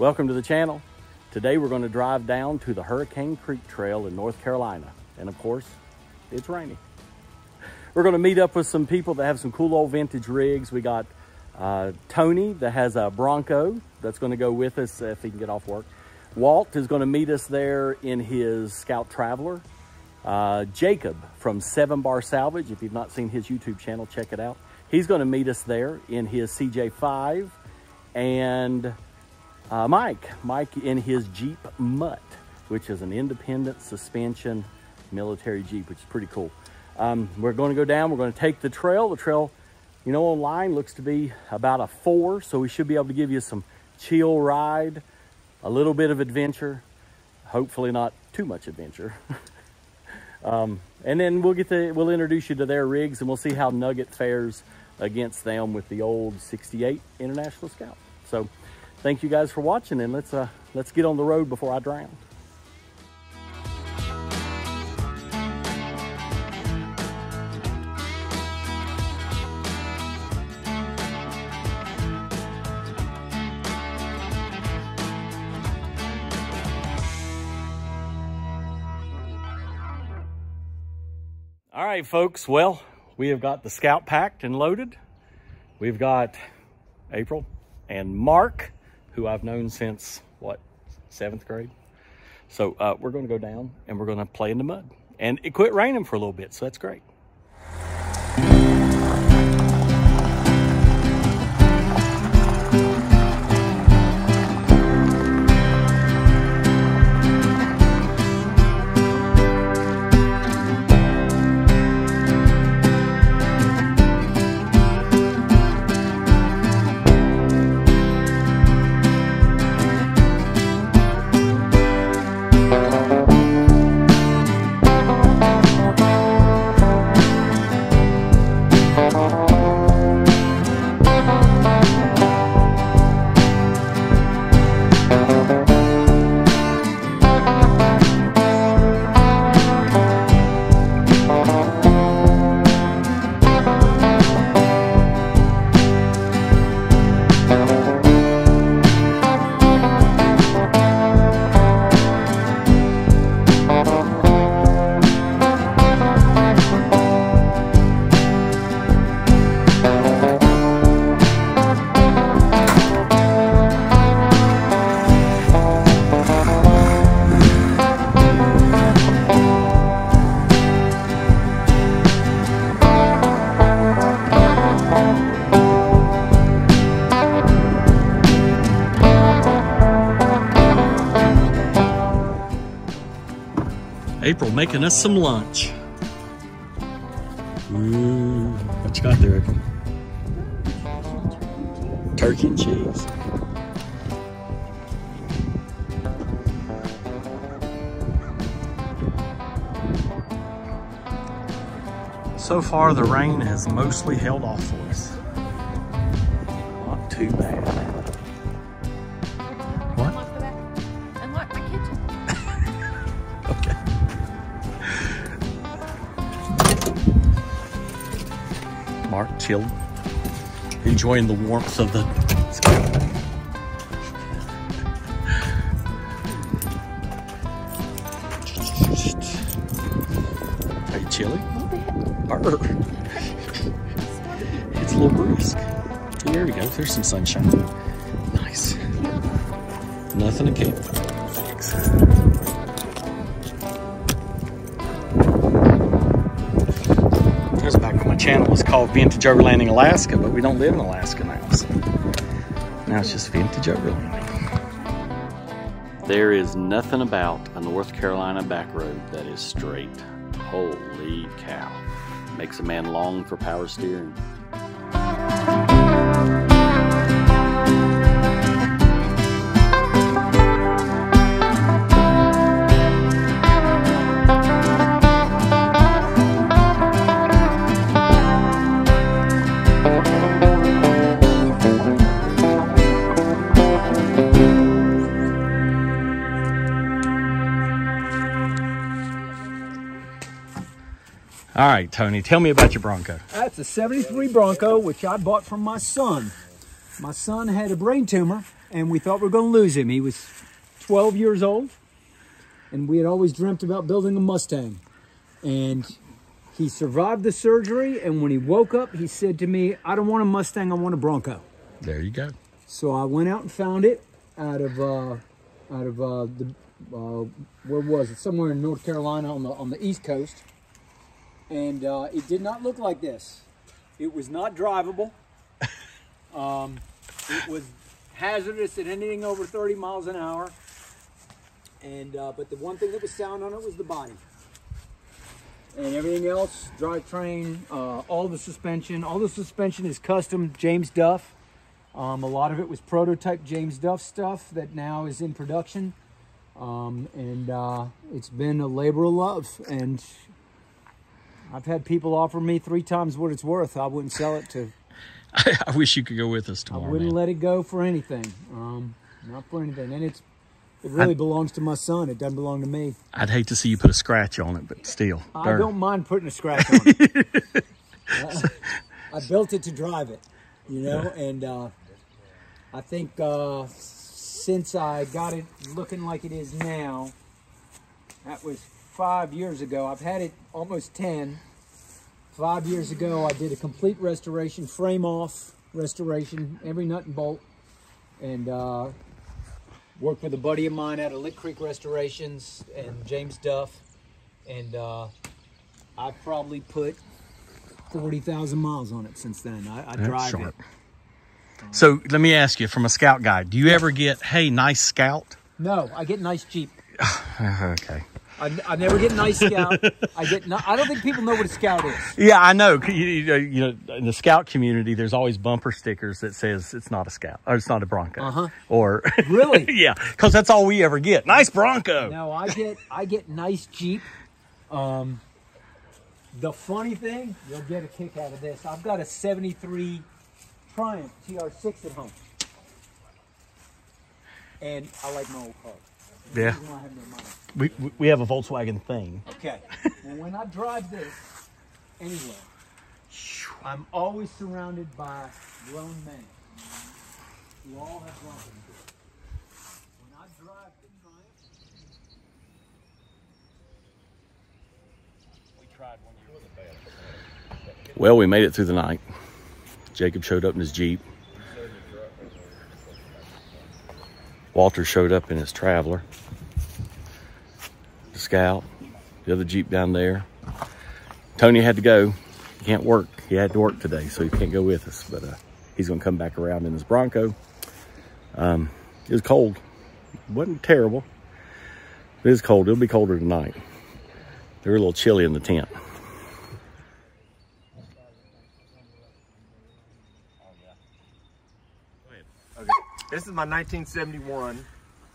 Welcome to the channel. Today we're going to drive down to the Hurricane Creek Trail in North Carolina. And of course, it's raining. We're going to meet up with some people that have some cool old vintage rigs. We got uh, Tony that has a Bronco that's going to go with us if he can get off work. Walt is going to meet us there in his Scout Traveler. Uh, Jacob from Seven Bar Salvage, if you've not seen his YouTube channel, check it out. He's going to meet us there in his CJ5. And uh, Mike, Mike in his Jeep Mutt, which is an independent suspension military Jeep, which is pretty cool. Um, we're going to go down, we're going to take the trail. The trail, you know, online looks to be about a four, so we should be able to give you some chill ride, a little bit of adventure, hopefully not too much adventure. um, and then we'll get the, we'll introduce you to their rigs and we'll see how Nugget fares against them with the old 68 International Scout. So thank you guys for watching and let's, uh, let's get on the road before I drown. All right, folks. Well, we have got the Scout packed and loaded. We've got April and Mark, who I've known since, what, seventh grade? So uh, we're going to go down and we're going to play in the mud. And it quit raining for a little bit, so that's great. April making us some lunch. Ooh, what you got there, April? Turkey and cheese. So far, the rain has mostly held off for us. Not too bad. Enjoying the warmth of the Are you chilly? It's a little brisk. There we go. There's some sunshine. Nice. Nothing to keep. Called Vintage Overlanding Alaska, but we don't live in Alaska now. So now it's just Vintage Overlanding. There is nothing about a North Carolina back road that is straight. Holy cow. Makes a man long for power steering. Right, Tony, tell me about your Bronco. That's a 73 Bronco, which I bought from my son. My son had a brain tumor, and we thought we were going to lose him. He was 12 years old, and we had always dreamt about building a Mustang. And he survived the surgery, and when he woke up, he said to me, I don't want a Mustang, I want a Bronco. There you go. So I went out and found it out of uh, out of uh, the uh, where was it? Somewhere in North Carolina on the on the East Coast, and uh, it did not look like this. It was not drivable. Um, it was hazardous at anything over 30 miles an hour. And uh, but the one thing that was sound on it was the body. And everything else, drivetrain, uh, all the suspension, all the suspension is custom James Duff. Um, a lot of it was prototype James Duff stuff that now is in production. Um, and uh, it's been a labor of love. And I've had people offer me three times what it's worth. I wouldn't sell it to, I wish you could go with us I wouldn't man. let it go for anything. Um, not for anything. And it's, it really belongs to my son. It doesn't belong to me. I'd hate to see you put a scratch on it, but still. I darn. don't mind putting a scratch on it. I, I built it to drive it, you know, and uh, I think uh, since I got it looking like it is now, that was five years ago. I've had it almost 10. Five years ago, I did a complete restoration, frame off restoration, every nut and bolt, and uh, worked with a buddy of mine out of Lick Creek Restorations and James Duff, and uh, I've probably put forty thousand miles on it since then. I, I drive sharp. it. So let me ask you, from a scout guide, do you ever get, hey, nice scout? No, I get nice Jeep. okay. I, I never get nice Scout. I get. No, I don't think people know what a Scout is. Yeah, I know. You, you know. in the scout community, there's always bumper stickers that says it's not a scout or it's not a Bronco. Uh-huh. Or Really? yeah, because that's all we ever get. Nice Bronco. No, I get I get nice Jeep. Um, the funny thing, you'll get a kick out of this. I've got a '73 Triumph TR6 at home, and I like my old car. The Yeah. reason why I have no money. We, we- we have a Volkswagen thing. Okay. well, when I drive this anywhere, I'm always surrounded by grown men who all have Broncos. When I drive the Triumph, we tried one year. Well, we made it through the night. Jacob showed up in his Jeep. Walter showed up in his Traveler. Scout, the other Jeep down there. Tony had to go. He can't work. He had to work today, so he can't go with us. But uh, he's going to come back around in his Bronco. Um, it was cold. It wasn't terrible. It is cold. It'll be colder tonight. They were a little chilly in the tent. This is my 1971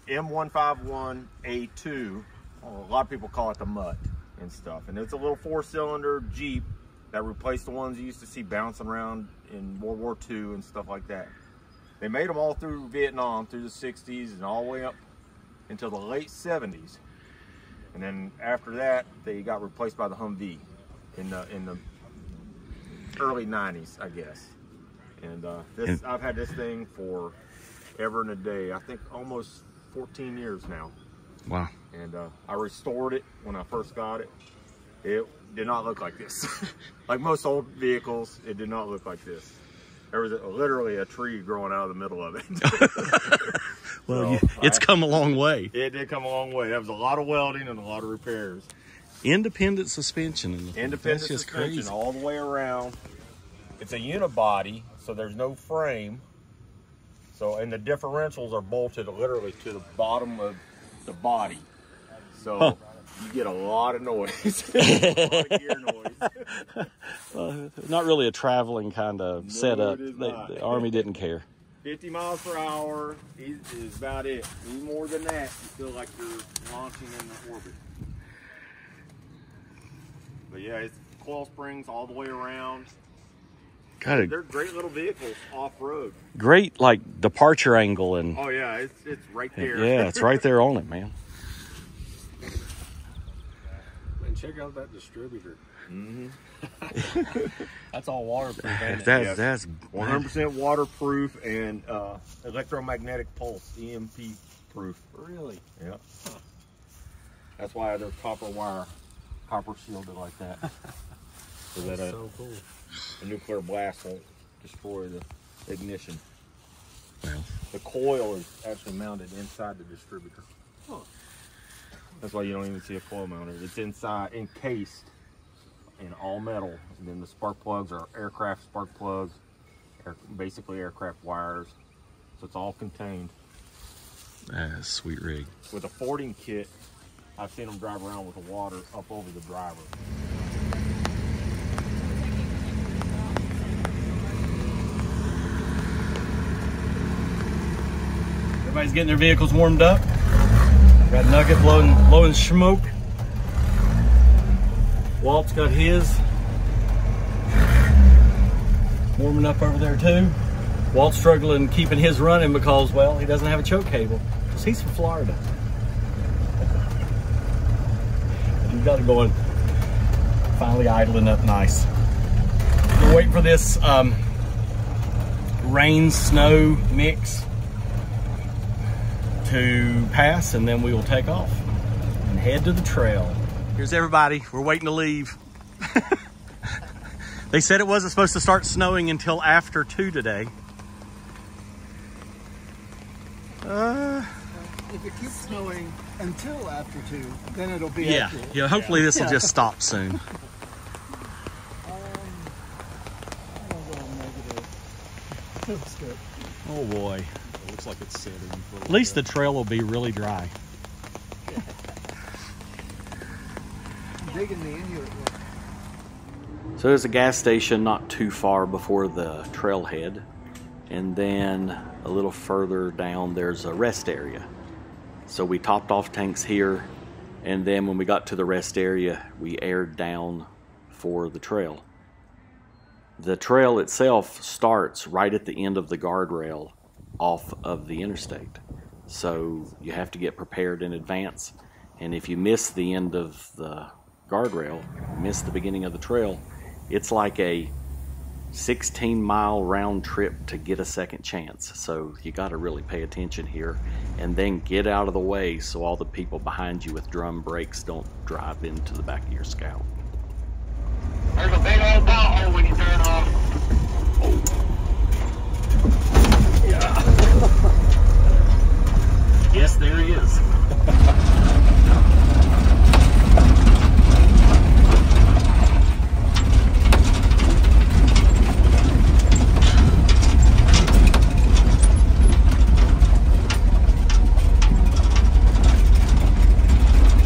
M151A2. A lot of people call it the Mutt and stuff. And it's a little four-cylinder Jeep that replaced the ones you used to see bouncing around in World War II and stuff like that. They made them all through Vietnam, through the 60s, and all the way up until the late 70s. And then after that, they got replaced by the Humvee in the in the early 90s, I guess. And uh, this And- I've had this thing for ever and a day. I think almost 14 years now. Wow. And uh, I restored it when I first got it. It did not look like this. like most old vehicles, it did not look like this. There was a, literally a tree growing out of the middle of it. Well, So, it's I- come a long way. it did come a long way. There was a lot of welding and a lot of repairs. Independent suspension. And Independent that's just suspension crazy. all the way around. It's a unibody, so there's no frame. So, and the differentials are bolted literally to the bottom of the body. So Huh. you get a lot of noise, lot of gear noise. Uh, not really a traveling kind of setup. is They- the Army didn't care. 50 miles per hour is, is about it. Any more than that, you feel like you're launching in the orbit. But yeah, it's coil springs all the way around. Got a They're great little vehicles off road. great like departure angle and Oh yeah, it's it's right there. yeah, it's right there on it, man. And check out that distributor. That's all waterproof. ain't? That's Yes. that's 100% waterproof and uh, electromagnetic pulse, EMP proof. Really? Yeah. That's why they're copper wire, copper shielded like that. so that a, so cool. a nuclear blast won't destroy the ignition. Well. The coil is actually mounted inside the distributor. Huh. That's why you don't even see a coil mounter. It's inside, encased in all metal. And then the spark plugs are aircraft spark plugs, air, basically aircraft wires. So it's all contained. Ah, that's a sweet rig. With a fording kit, I've seen them drive around with the water up over the driver. Everybody's getting their vehicles warmed up. Got Nugget blowing, blowing smoke. Walt's got his. Warming up over there too. Walt's struggling keeping his running because, well, he doesn't have a choke cable. Because he's from Florida. He's got it going. Finally idling up nice. We're waiting for this um, rain snow mix to pass and then we will take off and head to the trail. Here's everybody. We're waiting to leave. they said it wasn't supposed to start snowing until after 2 today. Uh, If it keeps snowing until after two, then it'll be yeah, after. yeah. Hopefully this will just stop soon. Um, I don't go negative. Looks good. Oh boy. It looks like it's setting. At least the trail will be really dry. Digging the Inuit way. So there's a gas station not too far before the trailhead. And then a little further down, there's a rest area. So we topped off tanks here. And then when we got to the rest area, we aired down for the trail. The trail itself starts right at the end of the guardrail off of the interstate. So you have to get prepared in advance. And if you miss the end of the guardrail, miss the beginning of the trail, it's like a 16 mile round trip to get a second chance. So you got to really pay attention here and then get out of the way so all the people behind you with drum brakes don't drive into the back of your scout. There's a big old pothole when you turn off. Yes, there he is.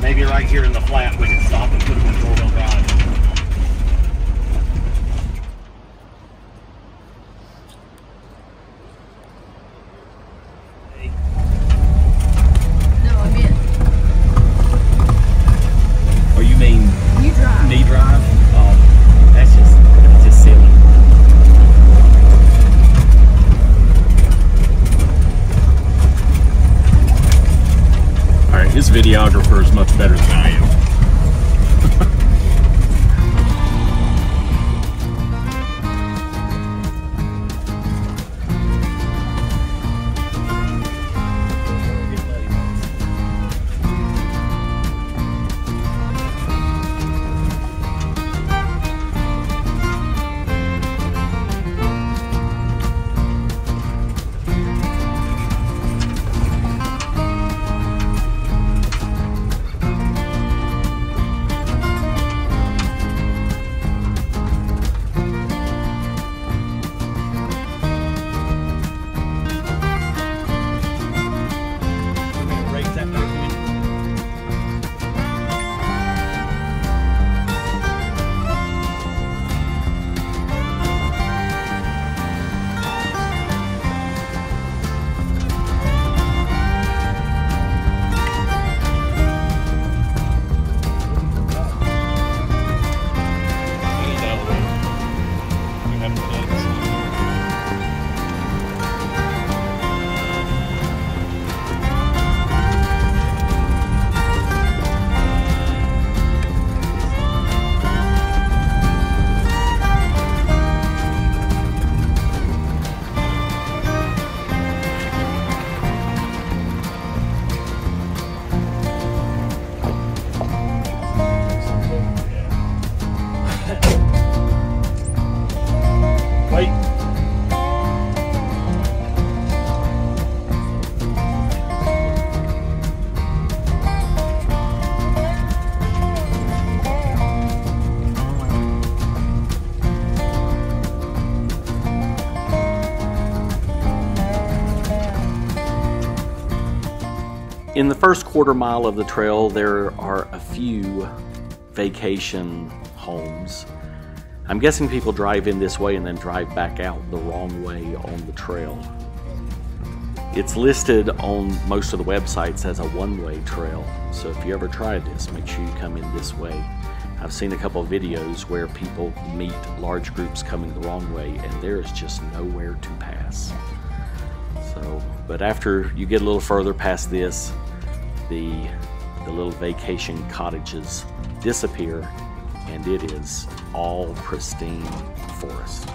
Maybe right here in the flat we can stop and put him in four-wheel drive. No, I mean, Or you mean you drive. knee drive? Oh, that's just that's just silly. All right, his videographer is much better than I am. In the first quarter mile of the trail, there are a few vacation homes. I'm guessing people drive in this way and then drive back out the wrong way on the trail. It's listed on most of the websites as a one way trail, so if you ever try this, make sure you come in this way. I've seen a couple of videos where people meet large groups coming the wrong way and there is just nowhere to pass. So, but after you get a little further past this, the the little vacation cottages disappear and it is all pristine forest.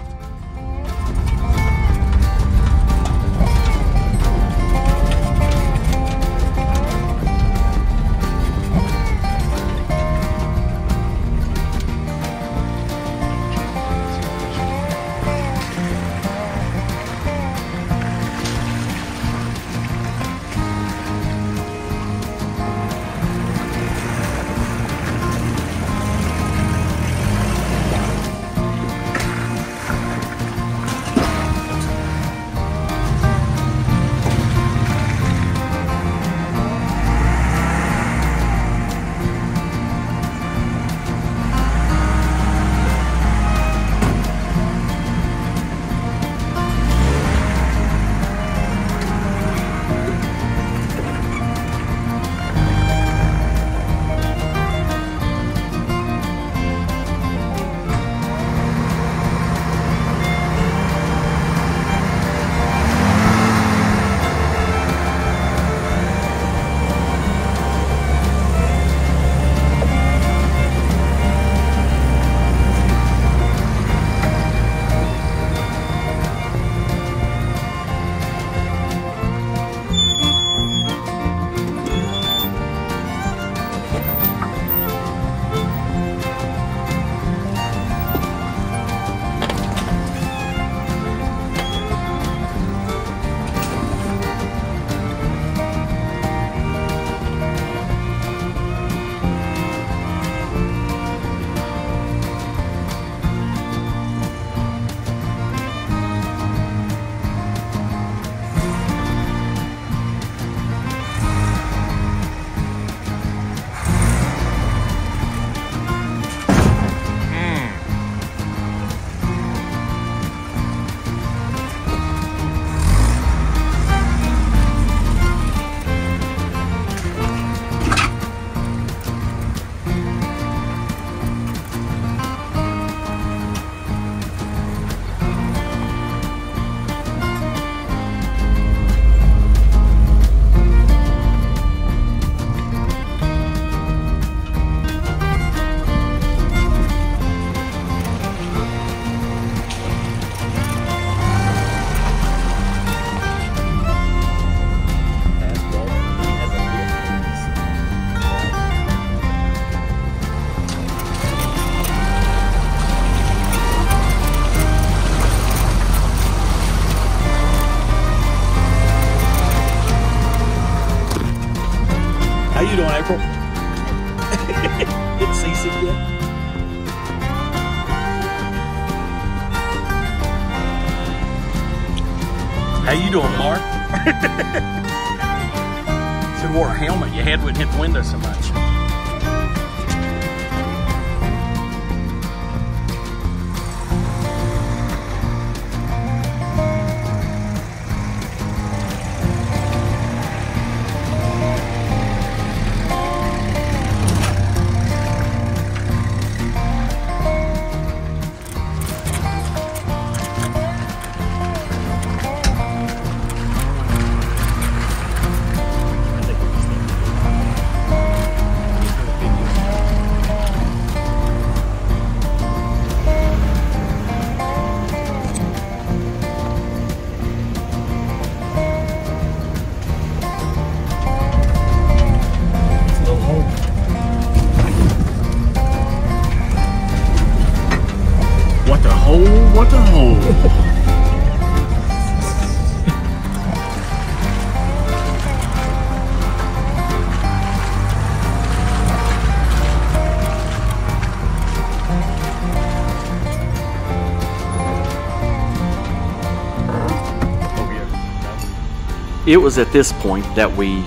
It was at this point that we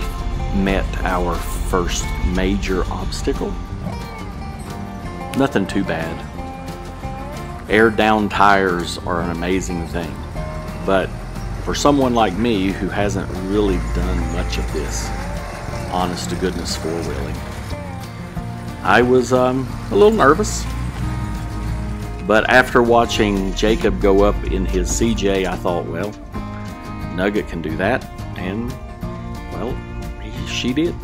met our first major obstacle. Nothing too bad. Air down tires are an amazing thing, but for someone like me who hasn't really done much of this, honest to goodness four wheeling, I was um, a little nervous. But after watching Jacob go up in his CJ, I thought, well, Nugget can do that, and well, she did.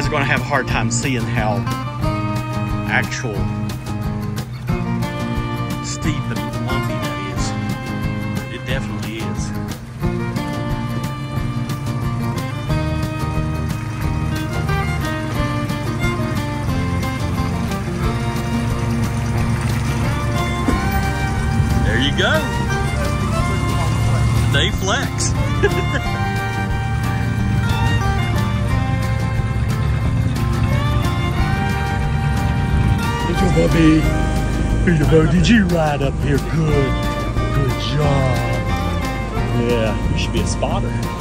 Guys are going to have a hard time seeing how actual steep Peter did you ride up here good? Good job. Yeah, you should be a spotter.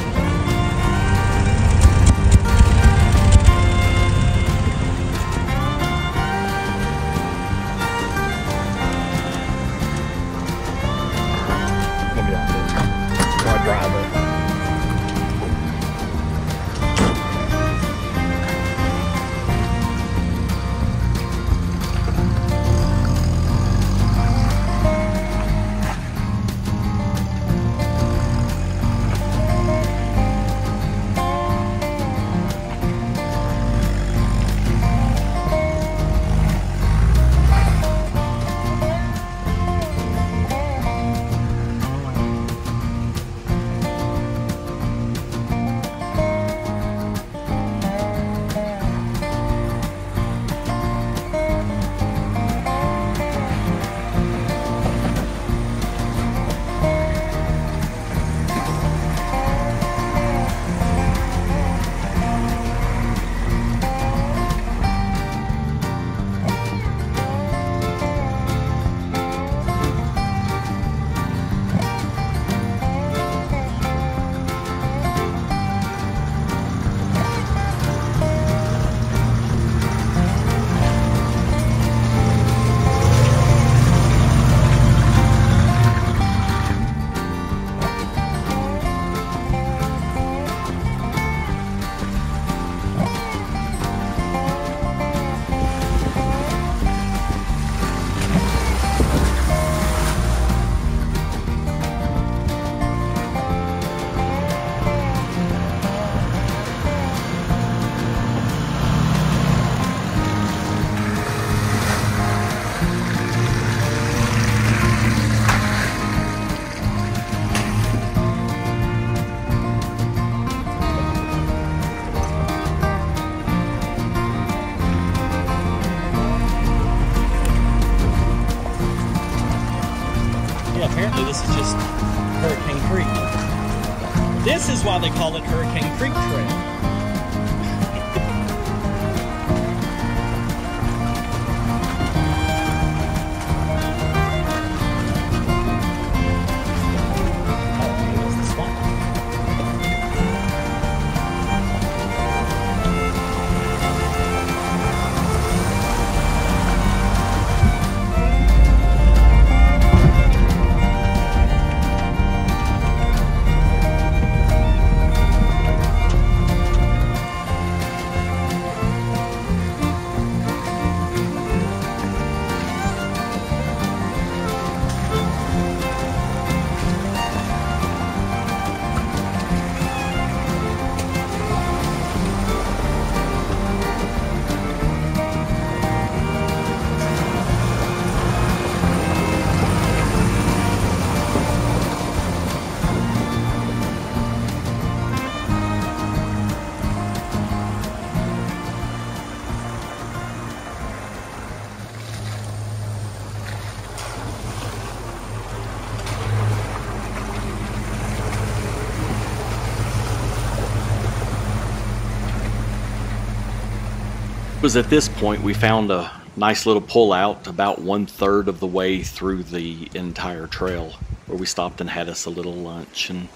It was at this point we found a nice little pullout about one third of the way through the entire trail where we stopped and had us a little lunch and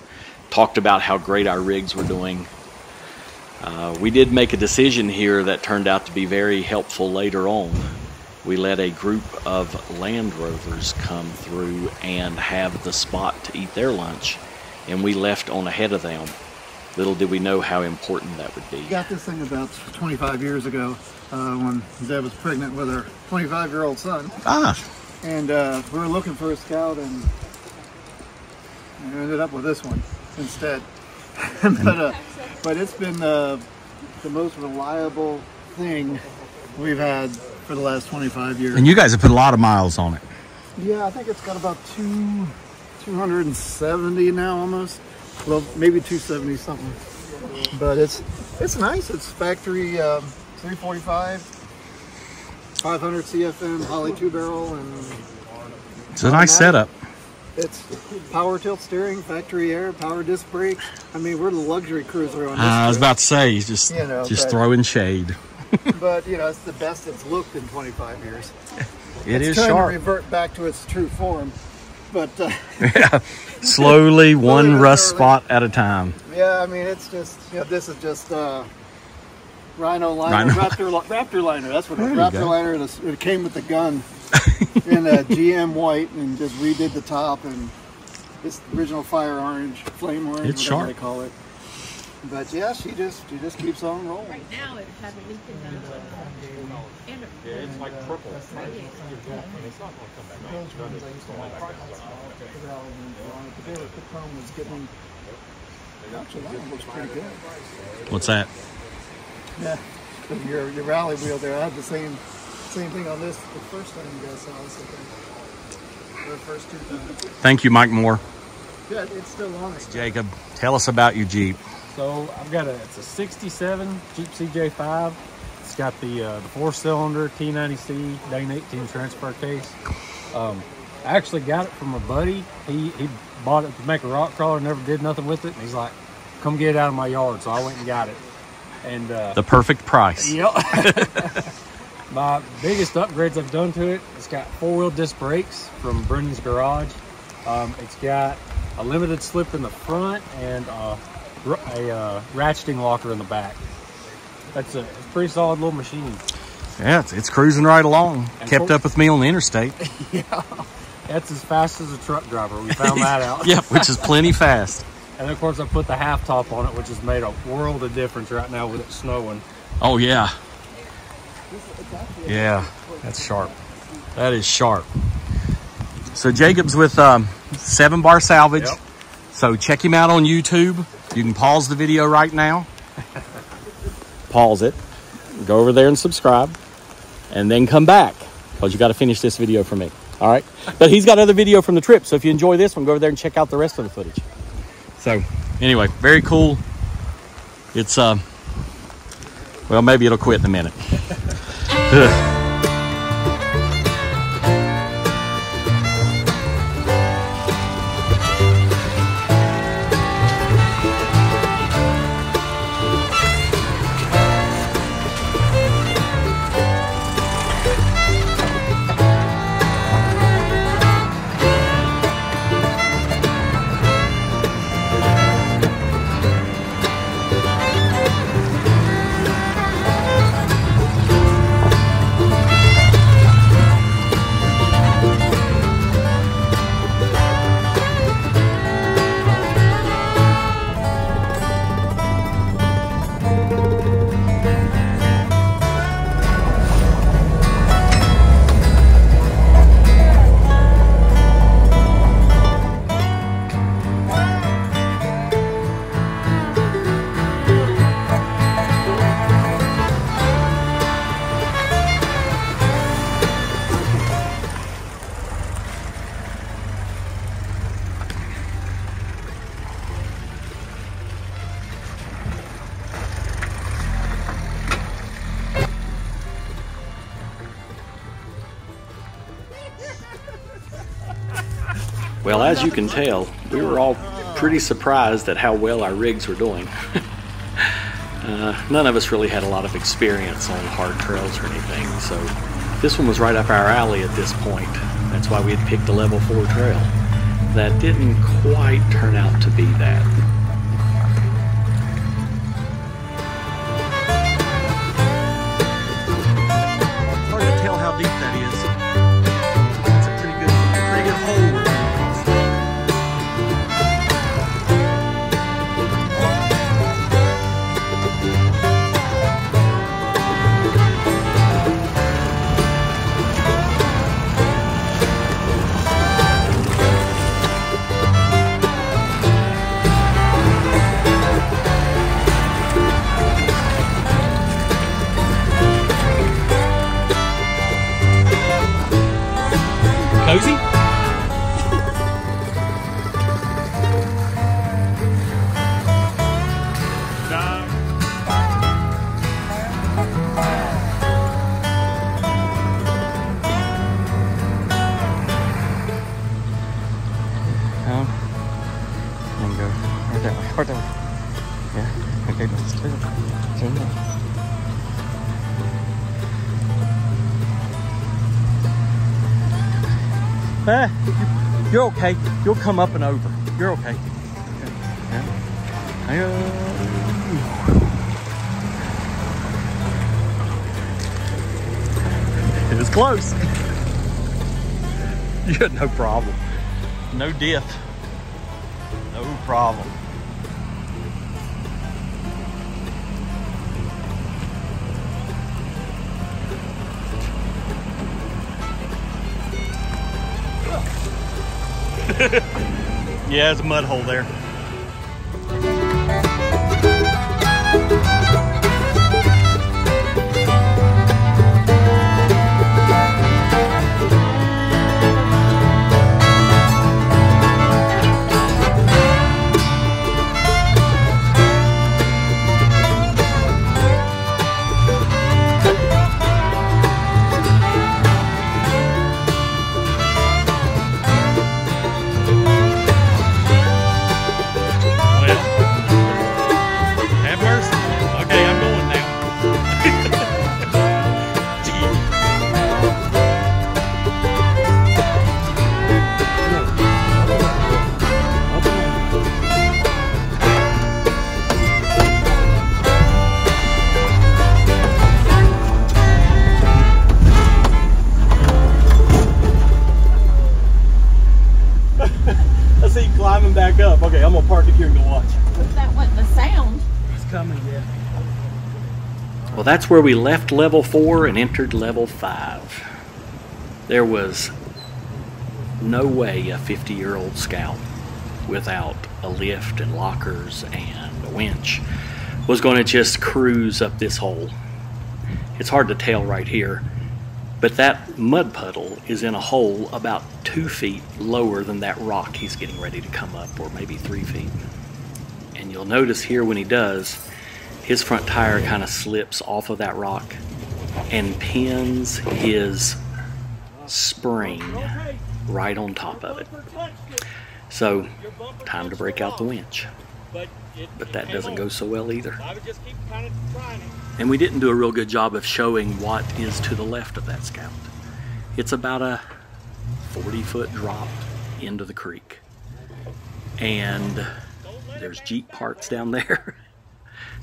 talked about how great our rigs were doing. Uh, we did make a decision here that turned out to be very helpful later on. We let a group of Land Rovers come through and have the spot to eat their lunch, and we left on ahead of them. Little did we know how important that would be. We got this thing about 25 years ago uh, when Deb was pregnant with her 25 year old son. Ah, And uh, we were looking for a scout and we ended up with this one instead. but, uh, but it's been uh, the most reliable thing we've had for the last 25 years. and you guys have put a lot of miles on it. Yeah, I think it's got about two, 270 now almost. Well, maybe 270 something. But it's it's nice. It's factory um, 345, 500 CFM Holley two barrel, and It's a nice setup. it's power tilt steering, factory air, power disc brakes. I mean, we're the luxury cruiser on this. I was about to say, just You know, just throwing shade. but you know, it's the best it's looked in 25 years. It it's is trying sharp. to revert back to its true form. But uh, Slowly, one rust spot at a time. Yeah, I mean it's just you know this is just uh, Rhino liner, Rhino. Raptor li- Raptor liner. That's what it There is. you Raptor liner. It came with the gun in a GM white and just redid the top and this original fire orange, flame orange, It's whatever sharp. they call it. But yeah, she just she just keeps on rolling. Right now, it had a leak in the. in it. Yeah, it's like purple. The Baylor Pit Chrome was getting actually that one looks pretty good. What's that? Yeah, your your rally wheel there. I had the same same thing on this the first time you guys saw us. I think. The first two times. Thank you, Mike Moore. Yeah, it's still on. Jacob, tell us about your Jeep. So I've got a it's a '67 Jeep CJ5. It's got the uh, the four cylinder T90C Dana 18 transfer case. Um, I actually got it from a buddy. He he bought it to make a rock crawler, never did nothing with it. And he's like, "Come get it out of my yard." So I went and got it. And uh, The perfect price. Yep. My biggest upgrades I've done to it, it's got four-wheel disc brakes from Brennan's Garage. Um, it's got a limited slip in the front and uh, a uh, ratcheting locker in the back. That's a, pretty solid little machine. Yeah, it's, it's cruising right along. And Kept up with me on the interstate. Yeah, that's as fast as a truck driver. We found that out. yep, which is plenty fast. And of course, I put the half top on it, which has made a world of difference right now with it snowing. Oh yeah. Yeah, that's sharp. That is sharp. So Jacob's with um, Seven Bar Salvage. Yep. So check him out on YouTube. You can pause the video right now. Pause it, go over there and subscribe, and then come back because you got to finish this video for me. All right. But he's got other video from the trip. So if you enjoy this one, go over there and check out the rest of the footage. So anyway, very cool. It's uh, well, maybe it'll quit in a minute. can tell, we were all pretty surprised at how well our rigs were doing. uh, none of us really had a lot of experience on hard trails or anything, so this one was right up our alley at this point. That's why we had picked a level 4 trail. That didn't quite turn out to be that. You're okay. You'll come up and over. You're okay. Yeah. It was close. You had no problem. No dip. No problem. yeah, it's a mud hole there. Well, that's where we left level four and entered level five. There was no way a 50 year old scout without a lift and lockers and a winch was going to just cruise up this hole. It's hard to tell right here, but that mud puddle is in a hole about two feet lower than that rock he's getting ready to come up, or maybe three feet. And you'll notice here when he does, his front tire kind of slips off of that rock and pins his spring right on top of it. So, time to break out the winch. But that doesn't go so well either. And we didn't do a real good job of showing what is to the left of that scout. It's about a 40 foot drop into the creek. And there's Jeep parts down there.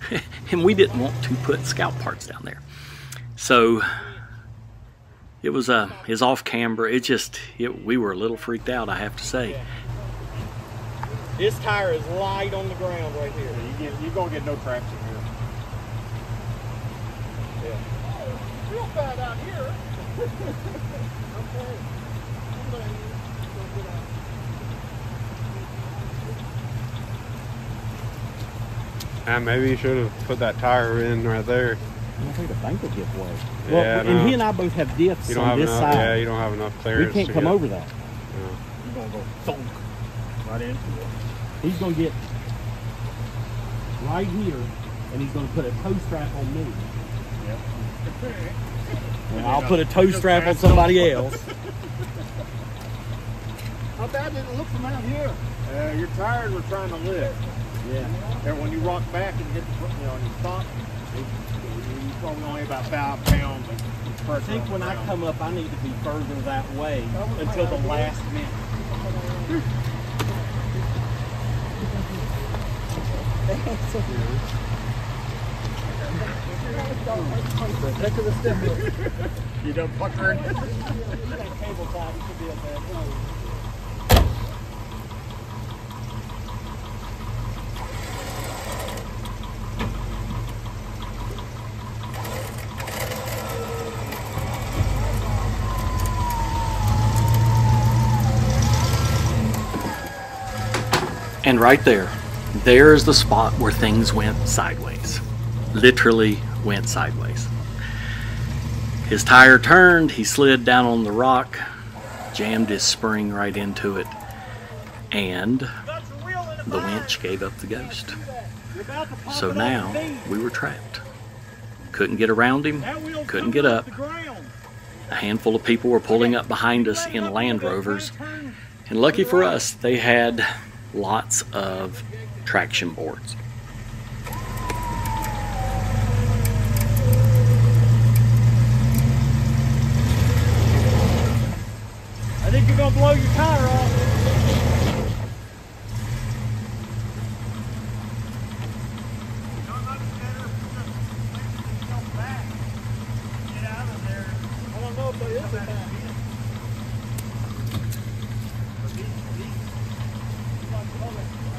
and we didn't want to put scout parts down there. So it was uh, a is off camber. It just it, we were a little freaked out, I have to say. This tire is light on the ground right here. You get, you're gonna get no traction here. Yeah. Real bad out here. And maybe you should have put that tire in right there. I don't think the bank will give way. Yeah, and no. he and I both have dips You don't on have this enough. side. Yeah, you don't have enough clearance. we can't to come get- over that. Yeah. You're gonna go thunk right into it. He's gonna get right here, and he's gonna put a tow strap on me. And I'll put a tow strap on somebody else. How bad did it look from out here? Uh, your tires were trying to lift. Yeah. And when you rock back and hit the, you know, and you stop, it, you probably only about five pounds of I think when I come up, I need to be further that way until the last minute. You done puckering? And right there, there's the spot where things went sideways. Literally went sideways. His tire turned, he slid down on the rock, jammed his spring right into it, and the winch gave up the ghost. So now we were trapped. Couldn't get around him, couldn't get up. A handful of people were pulling up behind us in Land Rovers, and lucky for us, they had lots of traction boards. I think you're gonna blow your tire off.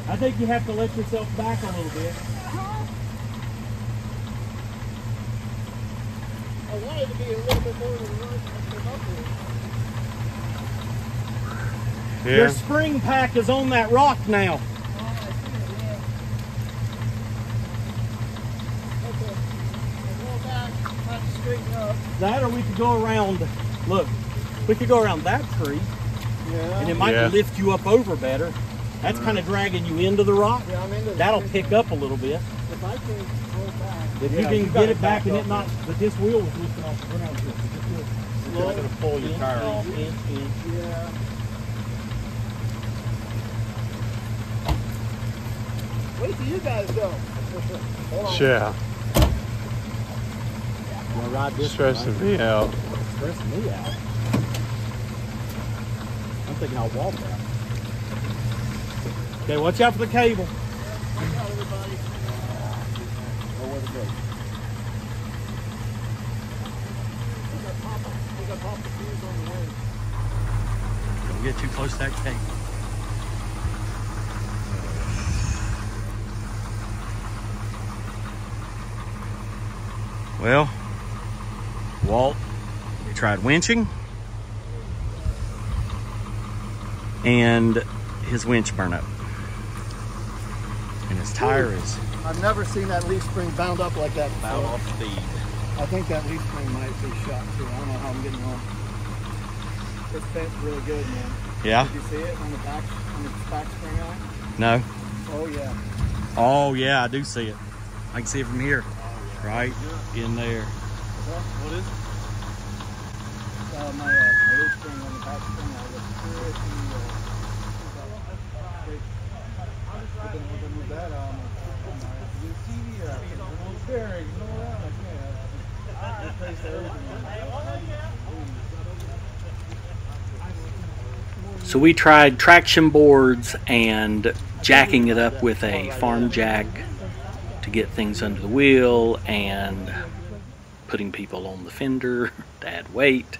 I think you have to let yourself back a little bit. I wanted to be a little bit more than the road I came up with. Yeah. Your spring pack is on that rock now. Okay. I'm going back, trying to straighten up. That or we could go around, look, we could go around that tree Yeah. and it might Yeah. lift you up over better. That's kind of dragging you into the rock. Yeah, I'm into That'll pick up a little bit. If I can go back. If Yeah, you can you get it back and it up. not, but this wheel was lifting off the ground. so it's just not gonna pull your Inch tire. off, inch, inch. Yeah. Wait till you guys go. Yeah. You wanna ride this? Stressing one, me out. Stressing me out. I'm thinking I'll walk that. Okay, watch out for the cable. Don't get too close to that cable. Well, Walt, we tried winching, and his winch burned up. And his tire is I've never seen that leaf spring bound up like that out before. off speed. I think that leaf spring might be shot too. I don't know how I'm getting on. It's bent really good, man. Yeah? Did you see it on the back on the back spring eye? No? Oh yeah. Oh, yeah, I do see it. I can see it from here. Right in there. What is it? Uh, my, uh, my leaf spring on the back spring eye So we tried traction boards and jacking it up with a farm jack to get things under the wheel and putting people on the fender to add weight.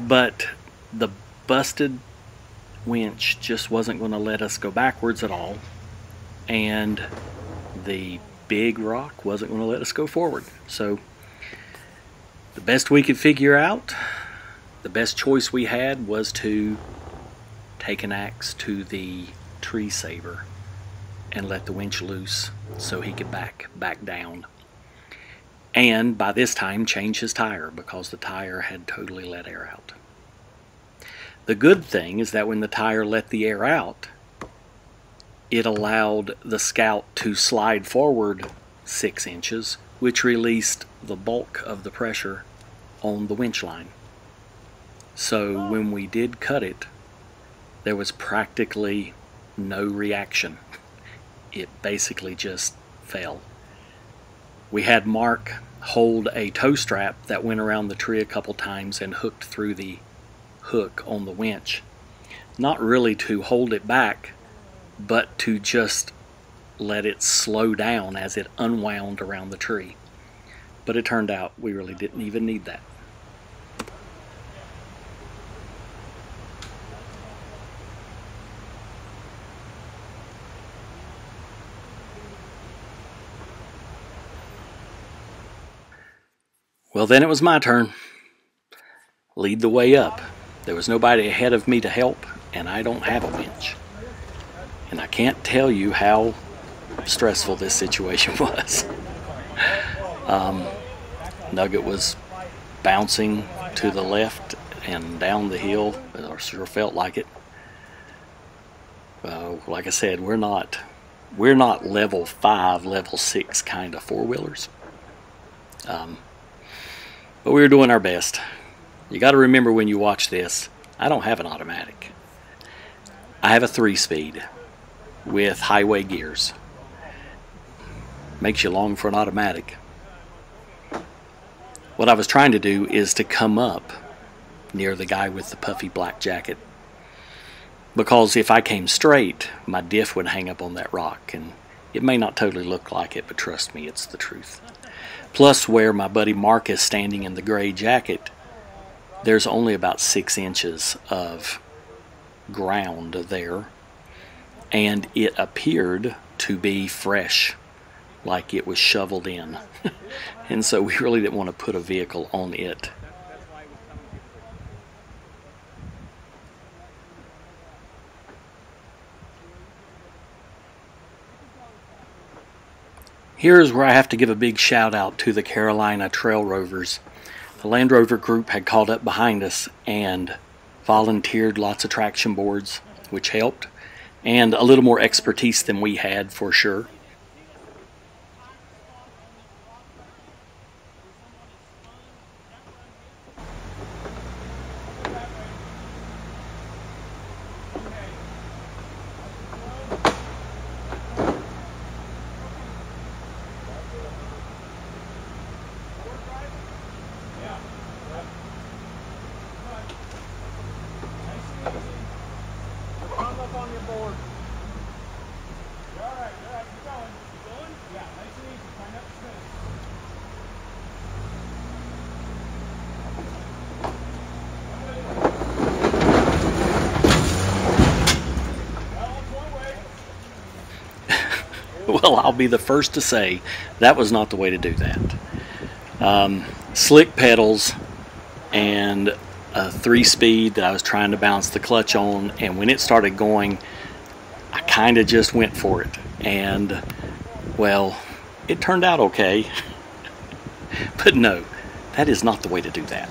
But the busted winch just wasn't going to let us go backwards at all. And the big rock wasn't going to let us go forward. So the best we could figure out, the best choice we had was to take an axe to the tree saver and let the winch loose so he could back back down. And by this time change his tire because the tire had totally let air out. The good thing is that when the tire let the air out, it allowed the scout to slide forward six inches, which released the bulk of the pressure on the winch line. So when we did cut it, there was practically no reaction. It basically just fell. We had Mark hold a tow strap that went around the tree a couple times and hooked through the hook on the winch. Not really to hold it back, but to just let it slow down as it unwound around the tree. But it turned out we really didn't even need that. Well, then it was my turn. Lead the way up. There was nobody ahead of me to help, and I don't have a winch. And I can't tell you how stressful this situation was. Um, Nugget was bouncing to the left and down the hill, or sure felt like it. Uh, like I said, we're not we're not level five, level six kind of four wheelers. Um, but we were doing our best. You got to remember when you watch this, I don't have an automatic. I have a three speed with highway gears. Makes you long for an automatic. What I was trying to do is to come up near the guy with the puffy black jacket. Because if I came straight, my diff would hang up on that rock, and it may not totally look like it, but trust me, it's the truth. Plus, where my buddy Mark is standing in the gray jacket, there's only about six inches of ground there, and it appeared to be fresh, like it was shoveled in. and so we really didn't want to put a vehicle on it. Here's where I have to give a big shout out to the Carolina Trail Rovers. The Land Rover group had called up behind us and volunteered lots of traction boards, which helped, and a little more expertise than we had for sure. Well, I'll be the first to say that was not the way to do that. Um, slick pedals and a three speed that I was trying to balance the clutch on, and when it started going, I kind of just went for it. And, well, it turned out okay. but no, that is not the way to do that.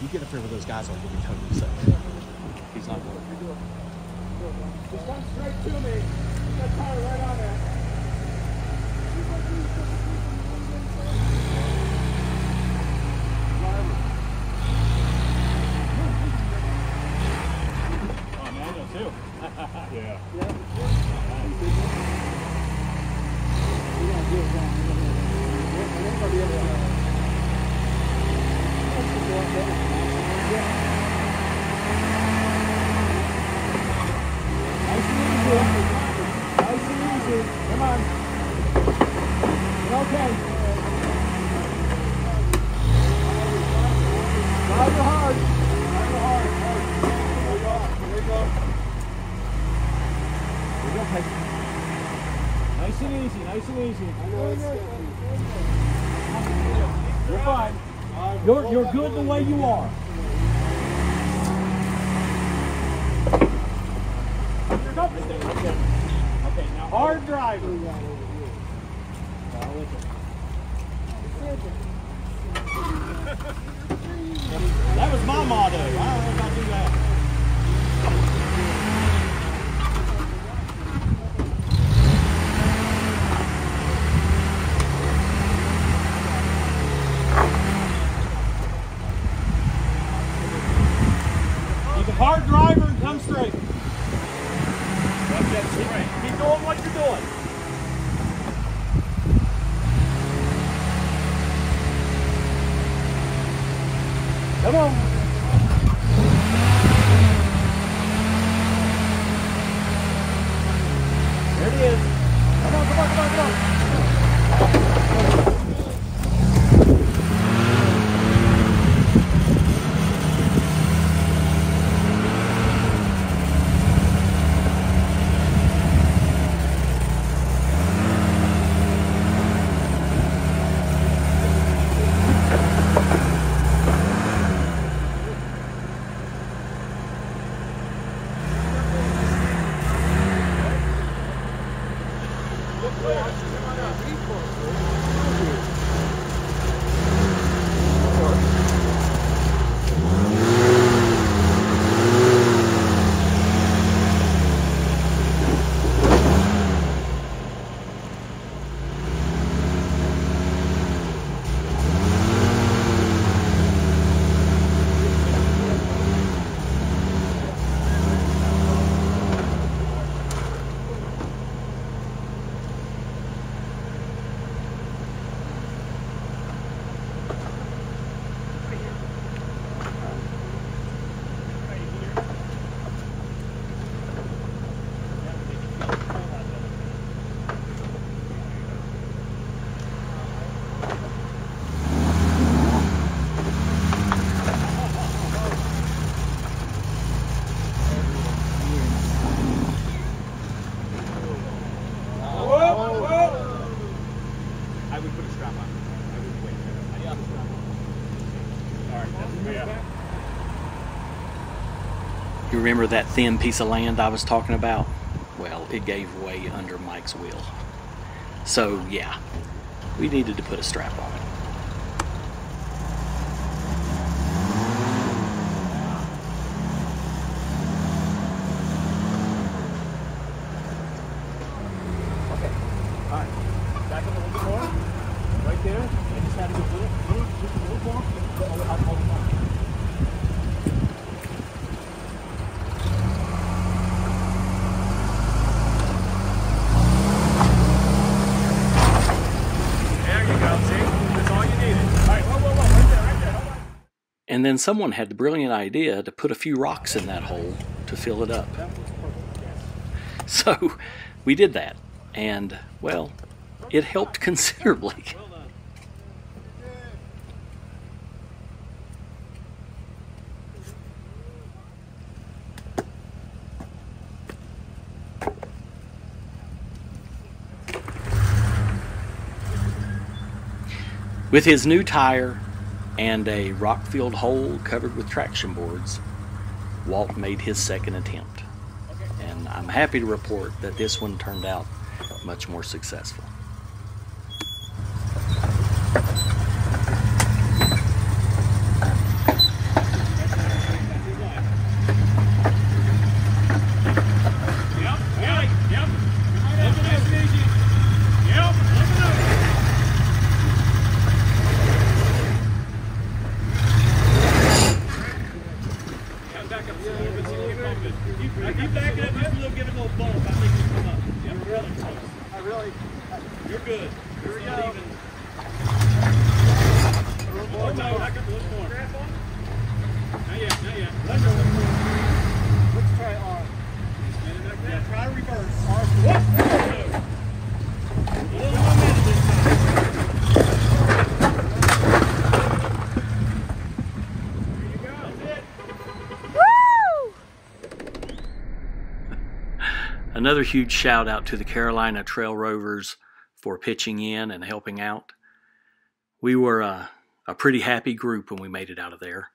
You get up there with those guys, I'll be totally safe. He's not going to. Just come straight to me. That tire right on there. Oh too. Yeah. Nice and easy. Come on. You're okay. Drive her hard. Drive her hard. There we go. There we go. There we go, Peggy. Nice and easy. Nice and easy. I know it's You're fine. Good the way you are. Okay, now hard driver. That was my motto. I don't know about Hard driver and come straight. Keep doing what you're doing. Come on. You remember that thin piece of land I was talking about? Well, it gave way under Mike's wheel. So, yeah, we needed to put a strap on it. Okay. All right. Back up a little bit more. Right there. And just have to go a little, little, just a little more. Hold it, hold it on. There you go. See? That's all you needed. All right. Whoa, whoa, whoa. Right there, right there. Hold on. And then someone had the brilliant idea to put a few rocks in that hole to fill it up. So we did that. And, well, it helped considerably. With his new tire and a rock filled hole covered with traction boards, Walt made his second attempt. And I'm happy to report that this one turned out much more successful. Yep, yep, yep. Look at nice and easy. Yep, look at that. Yeah, back up just a little bit so you get bumping. Keep, now keep backing up just a little, give it a little bump. I think it'll come up. Yep, really close. I really. You're good. Here we It's not go. even. One more time, back up a little more. Not yet, not yet. Let go. Let's try arm. Yeah, try to reverse. What? There you go. A little momentum this time. There you go. That's it. Another huge shout out to the Carolina Trail Rovers for pitching in and helping out. We were a, a pretty happy group when we made it out of there.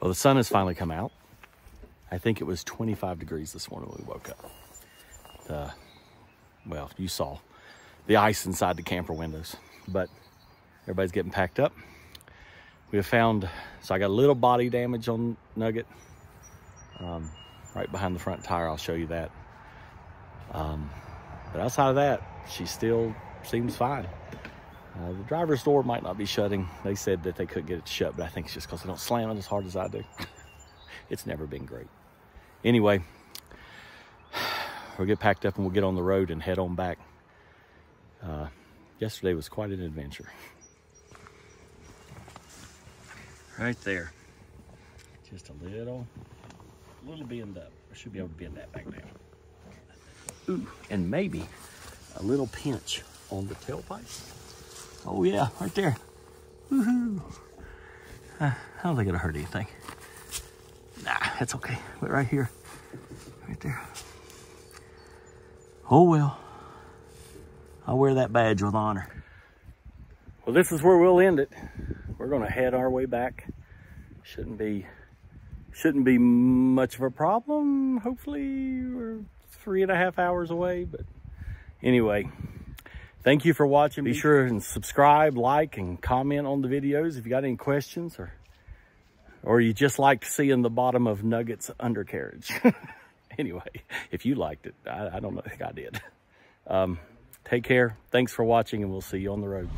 Well, the sun has finally come out. I think it was 25 degrees this morning when we woke up. The, well, you saw the ice inside the camper windows, but everybody's getting packed up. we have found, so I got a little body damage on Nugget. Um, right behind the front tire, I'll show you that. Um, but outside of that, she still seems fine. Uh, the driver's door might not be shutting. They said that they couldn't get it shut, but I think it's just because they don't slam it as hard as I do. it's never been great. Anyway, we'll get packed up and we'll get on the road and head on back. Uh, yesterday was quite an adventure. Right there. Just a little, a little bend up. I should be able to bend that back down. Ooh, and maybe a little pinch on the tailpipe. Oh yeah, right there. Woohoo! Uh, I don't think it'll hurt anything. That's okay. But right here, right there. Oh well. I'll wear that badge with honor. Well, this is where we'll end it. We're gonna head our way back. Shouldn't be, shouldn't be much of a problem. Hopefully, we're three and a half hours away. But anyway, thank you for watching. Be sure and subscribe, like, and comment on the videos if you got any questions or or you just liked seeing the bottom of Nugget's undercarriage. anyway, if you liked it, I, I don't think I did. Um, take care. Thanks for watching, and we'll see you on the road.